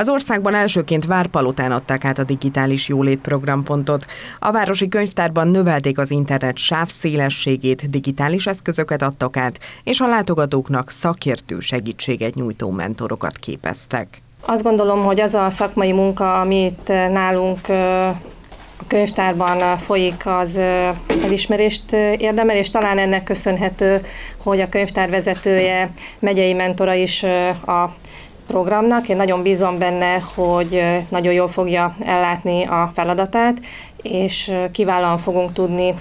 Az országban elsőként Várpalotán adták át a digitális jólét programpontot. A városi könyvtárban növelték az internet sávszélességét, digitális eszközöket adtak át, és a látogatóknak szakértő segítséget nyújtó mentorokat képeztek. Azt gondolom, hogy az a szakmai munka, amit nálunk a könyvtárban folyik, az elismerést érdemel, és talán ennek köszönhető, hogy a könyvtár vezetője, megyei mentora is a programnak. Én nagyon bízom benne, hogy nagyon jól fogja ellátni a feladatát, és kiválóan fogunk tudni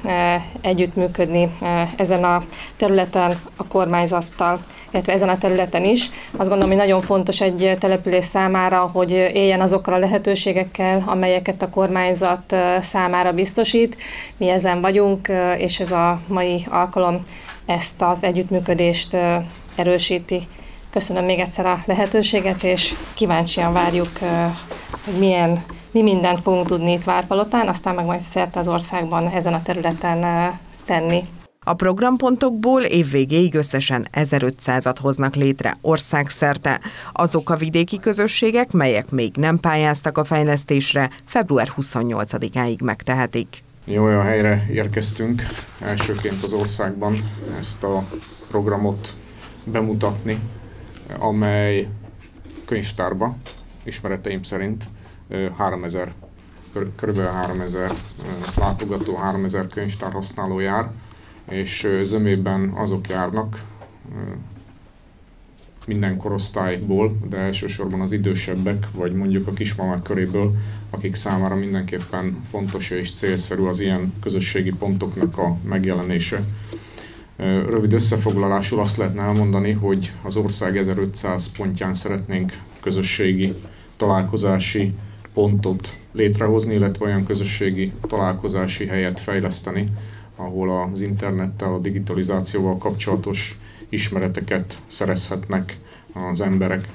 együttműködni ezen a területen a kormányzattal illetve ezen a területen is. Azt gondolom, hogy nagyon fontos egy település számára, hogy éljen azokkal a lehetőségekkel, amelyeket a kormányzat számára biztosít. Mi ezen vagyunk, és ez a mai alkalom ezt az együttműködést erősíti. Köszönöm még egyszer a lehetőséget, és kíváncsian várjuk, hogy milyen, mi mindent fogunk tudni itt Várpalotán, aztán meg majd szerte az országban ezen a területen tenni. A programpontokból évvégéig összesen 1500-at hoznak létre országszerte. Azok a vidéki közösségek, melyek még nem pályáztak a fejlesztésre, február 28-áig megtehetik. Mi olyan helyre érkeztünk elsőként az országban ezt a programot bemutatni, amely könyvtárba, ismereteim szerint 3000, kb. 3000 látogató, 3000 könyvtár használó jár, és zömében azok járnak minden korosztályból, de elsősorban az idősebbek, vagy mondjuk a kismamák köréből, akik számára mindenképpen fontos és célszerű az ilyen közösségi pontoknak a megjelenése. Rövid összefoglalásul azt lehetne elmondani, hogy az ország 1500 pontján szeretnénk közösségi találkozási pontot létrehozni, illetve olyan közösségi találkozási helyet fejleszteni, ahol az internettel, a digitalizációval kapcsolatos ismereteket szerezhetnek az emberek.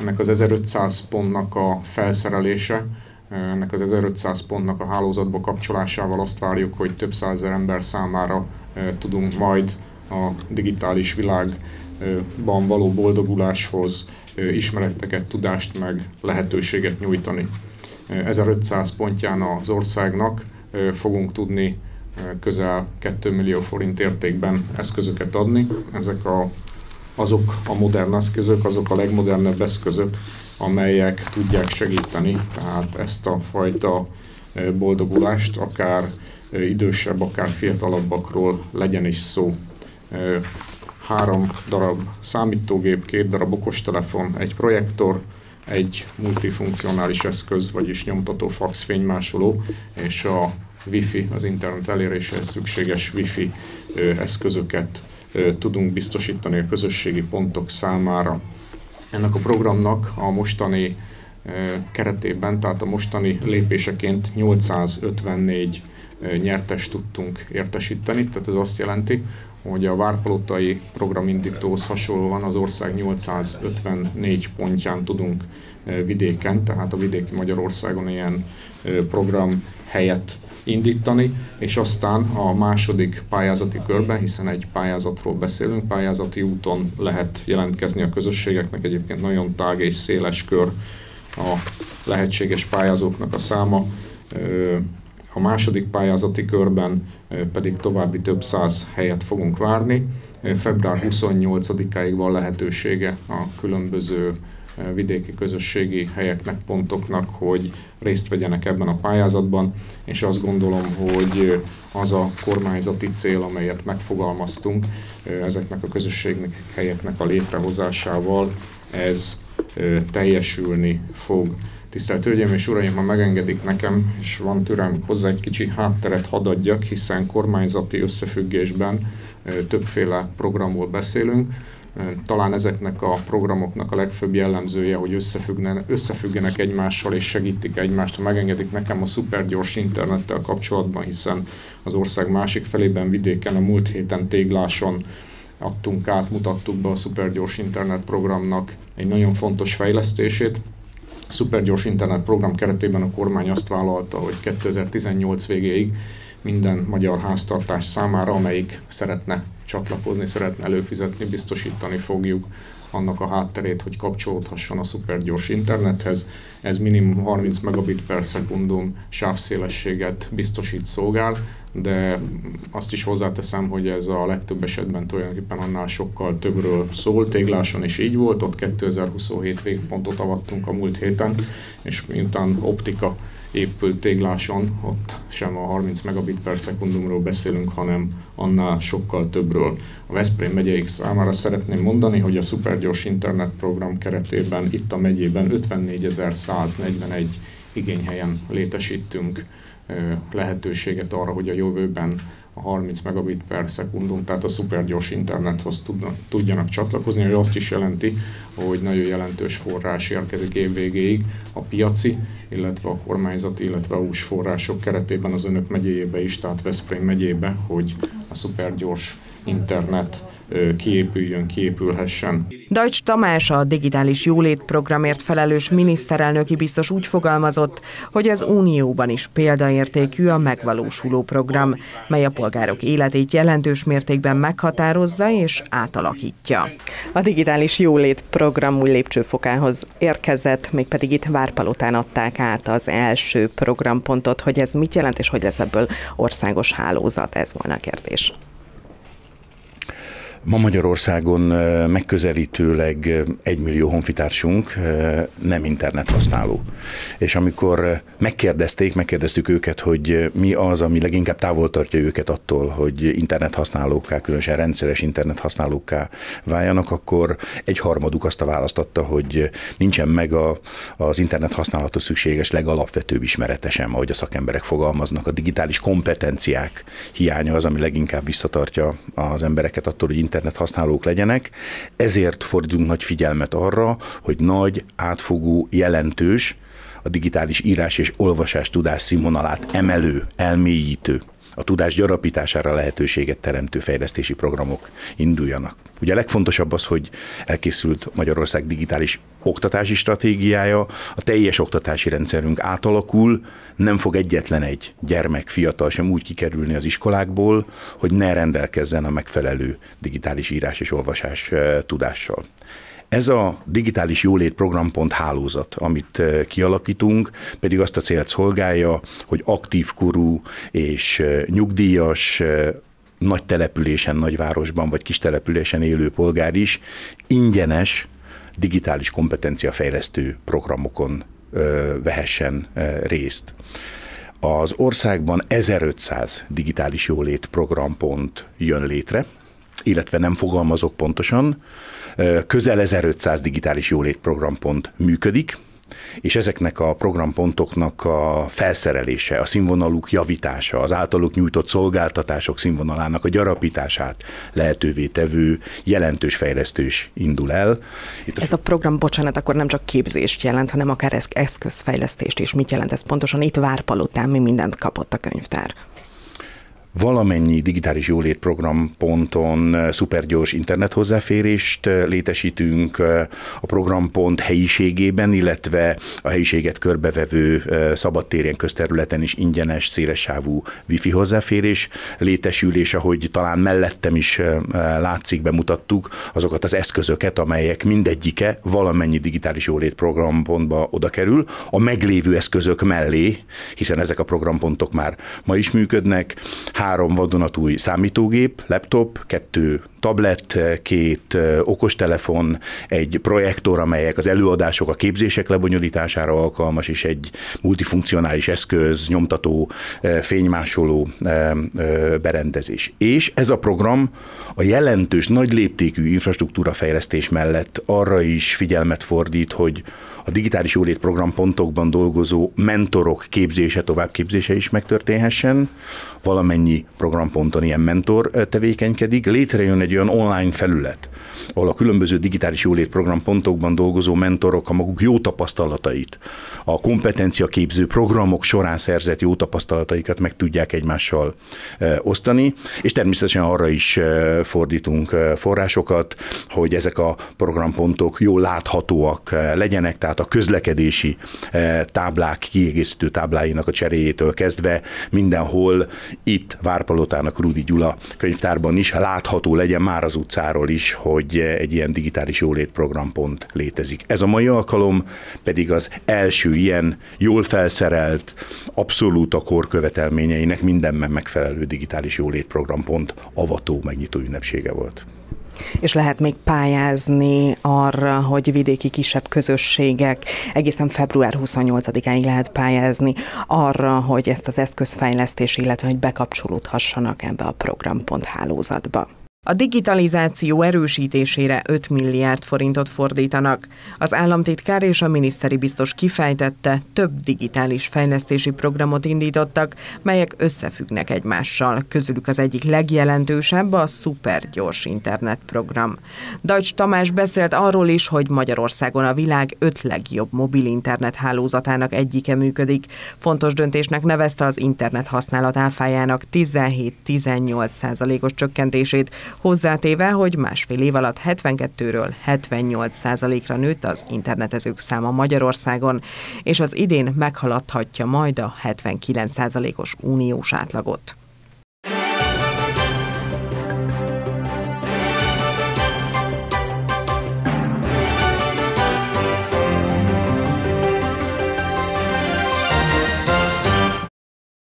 Ennek az 1500 pontnak a felszerelése, ennek az 1500 pontnak a hálózatba kapcsolásával azt várjuk, hogy több százezer ember számára tudunk majd a digitális világban való boldoguláshoz ismereteket, tudást meg lehetőséget nyújtani. 1500 pontján az országnak fogunk tudni közel 2 millió forint értékben eszközöket adni. Ezek a, azok a modern eszközök, azok a legmodernebb eszközök, amelyek tudják segíteni, tehát ezt a fajta boldogulást, akár idősebb, akár fiatalabbakról legyen is szó. Három darab számítógép, két darab okostelefon, egy projektor, egy multifunkcionális eszköz, vagyis nyomtató fax fénymásoló, és a Wi-Fi, az internet eléréséhez szükséges Wi-Fi eszközöket tudunk biztosítani a közösségi pontok számára. Ennek a programnak a mostani keretében, tehát a mostani lépéseként 854 nyertes tudtunk értesíteni, tehát ez azt jelenti, hogy a Várpalotai programindítóhoz hasonlóan az ország 854 pontján tudunk vidéken, tehát a vidéki Magyarországon ilyen program helyet indítani, és aztán a második pályázati körben, hiszen egy pályázatról beszélünk, pályázati úton lehet jelentkezni a közösségeknek, egyébként nagyon tág és széles kör a lehetséges pályázóknak a száma. A második pályázati körben pedig további több száz helyet fogunk várni. Február 28-áig van lehetősége a különböző vidéki közösségi helyeknek, pontoknak, hogy részt vegyenek ebben a pályázatban, és azt gondolom, hogy az a kormányzati cél, amelyet megfogalmaztunk ezeknek a közösségnek helyeknek a létrehozásával, ez teljesülni fog. Tisztelt Hölgyeim és Uraim, ha megengedik nekem, és van türelmük hozzá egy kicsi hátteret hadd adjak, hiszen kormányzati összefüggésben többféle programról beszélünk, talán ezeknek a programoknak a legfőbb jellemzője, hogy összefüggenek egymással és segítik egymást. Ha megengedik nekem a szupergyors internettel kapcsolatban, hiszen az ország másik felében vidéken a múlt héten tégláson adtunk át, mutattuk be a szupergyors internet programnak egy nagyon fontos fejlesztését. Szupergyors internet program keretében a kormány azt vállalta, hogy 2018 végéig minden magyar háztartás számára, amelyik szeretne csatlakozni, szeretne előfizetni, biztosítani fogjuk annak a hátterét, hogy kapcsolódhasson a szupergyors internethez. Ez minimum 30 megabit per szekundum sávszélességet biztosít szolgál, de azt is hozzáteszem, hogy ez a legtöbb esetben tulajdonképpen annál sokkal többről szól. Tégláson is így volt, ott 2027 végpontot avattunk a múlt héten, és miután optika épült tégláson, ott sem a 30 megabit per szekundumról beszélünk, hanem annál sokkal többről. A Veszprém megyeik számára szeretném mondani, hogy a szupergyors internetprogram keretében itt a megyében 54.141 igényhelyen létesítünk lehetőséget arra, hogy a jövőben a 30 megabit per szekundum, tehát a szupergyors internethoz tudnak, tudjanak csatlakozni, hogy azt is jelenti, hogy nagyon jelentős forrás érkezik évvégéig a piaci, illetve a kormányzati, illetve ús források keretében az önök megyéjébe is, tehát Veszprém megyébe, hogy a szupergyors internet kiépüljön, kiépülhessen. Dajcs Tamás, a digitális jólét programért felelős miniszterelnöki biztos úgy fogalmazott, hogy az Unióban is példaértékű a megvalósuló program, mely a polgárok életét jelentős mértékben meghatározza és átalakítja. A digitális jólét program új lépcsőfokához érkezett, mégpedig itt Várpalotán adták át az első programpontot, hogy ez mit jelent, és hogy lesz ebből országos hálózat, ez volna a kérdés. Ma Magyarországon megközelítőleg egy millió honfitársunk nem internet használó. És amikor megkérdezték, megkérdeztük őket, hogy mi az, ami leginkább távol tartja őket attól, hogy internet használókká, különösen rendszeres internet használókká váljanak, akkor egy harmaduk azt a választ adta, hogy nincsen meg a, az internet használatos szükséges legalapvetőbb ismerete sem, ahogy a szakemberek fogalmaznak. A digitális kompetenciák hiánya az, ami leginkább visszatartja az embereket attól, hogy internet használók legyenek, ezért fordítunk nagy figyelmet arra, hogy nagy, átfogó, jelentős, a digitális írás és olvasás tudás színvonalát emelő, elmélyítő, a tudás gyarapítására lehetőséget teremtő fejlesztési programok induljanak. Ugye a legfontosabb az, hogy elkészült Magyarország digitális oktatási stratégiája, a teljes oktatási rendszerünk átalakul, nem fog egyetlen egy gyermek, fiatal sem úgy kikerülni az iskolákból, hogy ne rendelkezzen a megfelelő digitális írás és olvasás eh, tudással. Ez a digitális jólét programpont hálózat, amit eh, kialakítunk, pedig azt a célt szolgálja, hogy aktív korú és eh, nyugdíjas nagy településen, nagyvárosban vagy kis településen élő polgár is ingyenes digitális kompetenciafejlesztő programokon vehessen részt. Az országban 1500 digitális jólét programpont jön létre, illetve nem fogalmazok pontosan, közel 1500 digitális jólét programpont működik, és ezeknek a programpontoknak a felszerelése, a színvonaluk javítása, az általuk nyújtott szolgáltatások színvonalának a gyarapítását lehetővé tevő jelentős fejlesztős indul el. Itt ez a program, bocsánat, akkor nem csak képzést jelent, hanem akár eszközfejlesztést is. Mit jelent ez pontosan? Itt Várpalotán mi mindent kapott a könyvtár? Valamennyi digitális jólét programponton eh, szupergyors internet hozzáférést eh, létesítünk eh, a programpont helyiségében, illetve a helyiséget körbevevő szabadtérjen közterületen is ingyenes, szélessávú wifi hozzáférés létesül, és ahogy talán mellettem is látszik, bemutattuk azokat az eszközöket, amelyek mindegyike valamennyi digitális jólét programpontba oda kerül, a meglévő eszközök mellé, hiszen ezek a programpontok már ma is működnek, három vadonatúj számítógép, laptop, kettő tablet, két okostelefon, egy projektor, amelyek az előadások, a képzések lebonyolítására alkalmas, és egy multifunkcionális eszköz, nyomtató, fénymásoló berendezés. És ez a program a jelentős, nagy léptékű infrastruktúra fejlesztés mellett arra is figyelmet fordít, hogy a digitális jólét programpontokban dolgozó mentorok képzése, továbbképzése is megtörténhessen. Valamennyi programponton ilyen mentor tevékenykedik. Létrejön egy olyan online felület, ahol a különböző digitális jólét programpontokban dolgozó mentorok a maguk jó tapasztalatait, a kompetencia képző programok során szerzett jó tapasztalataikat meg tudják egymással osztani, és természetesen arra is fordítunk forrásokat, hogy ezek a programpontok jól láthatóak legyenek, tehát a közlekedési táblák, kiegészítő tábláinak a cseréjétől kezdve mindenhol itt Várpalotának Rudi Gyula könyvtárban is látható legyen már az utcáról is, hogy egy ilyen digitális jólétprogrampont létezik. Ez a mai alkalom pedig az első ilyen jól felszerelt, abszolút a kor követelményeinek mindenben megfelelő digitális jólétprogrampont avató megnyitó ünnepsége volt. És lehet még pályázni arra, hogy vidéki kisebb közösségek egészen február 28-áig lehet pályázni arra, hogy ezt az eszközfejlesztés, illetve hogy bekapcsolódhassanak ebbe a programpont hálózatba. A digitalizáció erősítésére 5 milliárd forintot fordítanak. Az államtitkár és a miniszteri biztos kifejtette, több digitális fejlesztési programot indítottak, melyek összefüggnek egymással. Közülük az egyik legjelentősebb a szupergyors internetprogram. Dajcs Tamás beszélt arról is, hogy Magyarországon a világ öt legjobb mobil internet hálózatának egyike működik. Fontos döntésnek nevezte az internet használat áfájának 17-18 százalékos csökkentését, hozzátéve, hogy másfél év alatt 72-ről 78 százalékra nőtt az internetezők száma Magyarországon, és az idén meghaladhatja majd a 79 százalékos uniós átlagot.